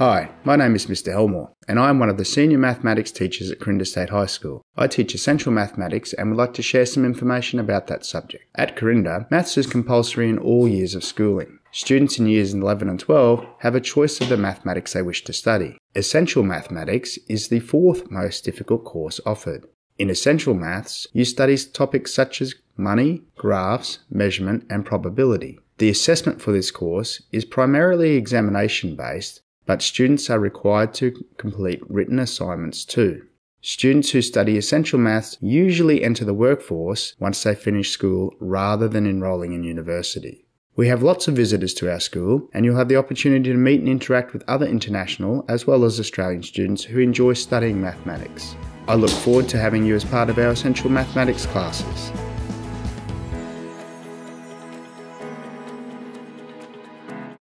Hi, my name is Mr. Elmore, and I am one of the senior mathematics teachers at Corinda State High School. I teach essential mathematics and would like to share some information about that subject. At Corinda, maths is compulsory in all years of schooling. Students in years 11 and 12 have a choice of the mathematics they wish to study. Essential mathematics is the fourth most difficult course offered. In essential maths, you study topics such as money, graphs, measurement, and probability. The assessment for this course is primarily examination based but students are required to complete written assignments too. Students who study essential maths usually enter the workforce once they finish school rather than enrolling in university. We have lots of visitors to our school, and you'll have the opportunity to meet and interact with other international as well as Australian students who enjoy studying mathematics. I look forward to having you as part of our essential mathematics classes.